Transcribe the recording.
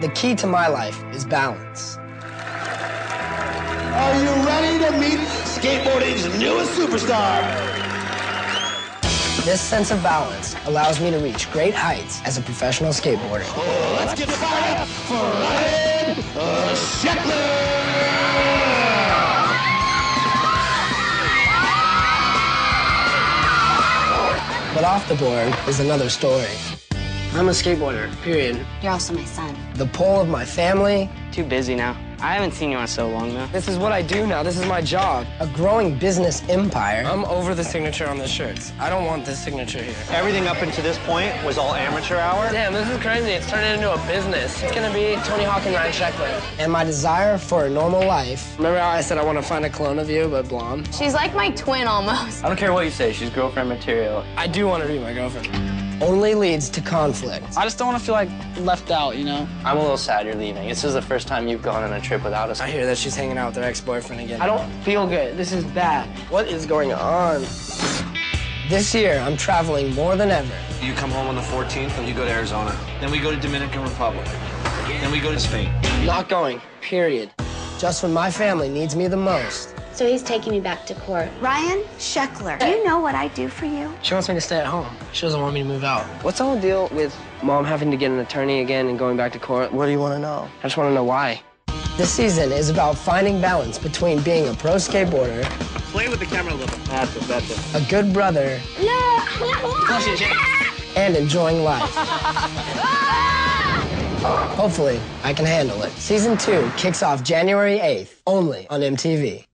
The key to my life is balance. Are you ready to meet skateboarding's newest superstar? This sense of balance allows me to reach great heights as a professional skateboarder. Oh, let's get fired up for Ryan Sheckler! But off the board is another story. I'm a skateboarder, period. You're also my son. The pole of my family, Too busy now. I haven't seen you in so long, though. This is what I do now. This is my job. a growing business empire, I'm over the signature on the shirts. I don't want this signature here. Everything up until this point was all amateur hour. Damn, this is crazy. It's turning into a business. It's gonna be Tony Hawk and Ryan Sheckler. and my desire for a normal life Remember how I said I want to find a clone of you, but blonde? She's like my twin almost. I don't care what you say. She's girlfriend material. I do want to be my girlfriend. Only leads to conflict. I just don't want to feel like left out, you know? I'm a little sad you're leaving. This is the first time you've gone on a trip without us. I hear that she's hanging out with her ex-boyfriend again. I don't feel good. This is bad. What is going on? This year, I'm traveling more than ever. You come home on the 14th and you go to Arizona. Then we go to Dominican Republic. Then we go to Spain. Not going, period. Just when my family needs me the most. So he's taking me back to court. Ryan Sheckler, do you know what I do for you? She wants me to stay at home. She doesn't want me to move out. What's the whole deal with mom having to get an attorney again and going back to court? What do you want to know? I just want to know why. This season is about finding balance between being a pro skateboarder, Play with the camera a little. That's it, that's it. a good brother, No! and enjoying life. Hopefully, I can handle it. Season two kicks off January 8th, only on MTV.